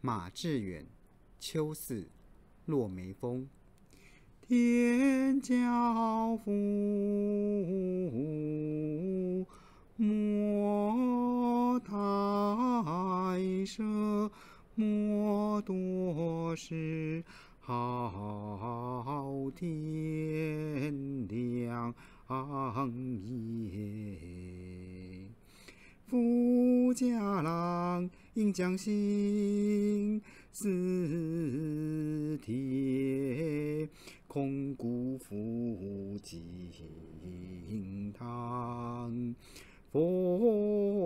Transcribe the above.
马致远，秋寺，落梅风。天教父，莫太奢，莫多事，好天良也。富家郎应将心思贴，空谷复惊堂佛。